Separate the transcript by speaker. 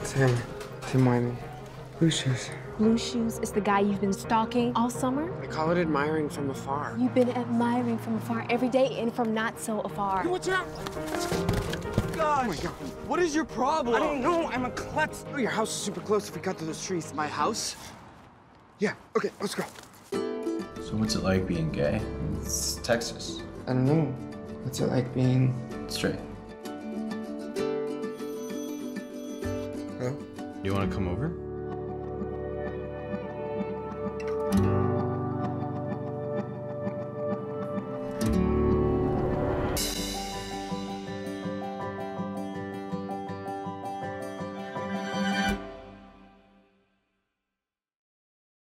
Speaker 1: It's him. Tim Wiley. Blue shoes.
Speaker 2: Blue Shoes is the guy you've been stalking all summer?
Speaker 1: I call it admiring from afar.
Speaker 2: You've been admiring from afar every day and from not so afar.
Speaker 1: Watch out!
Speaker 3: Gosh.
Speaker 1: Oh my god.
Speaker 3: What is your problem?
Speaker 1: I don't know. I'm a klutz. Oh, your house is super close if we cut through those trees.
Speaker 3: My house?
Speaker 1: Yeah. Okay, let's go.
Speaker 4: So what's it like being gay? It's Texas.
Speaker 1: I don't know. What's it like being
Speaker 4: Straight. You want to come over?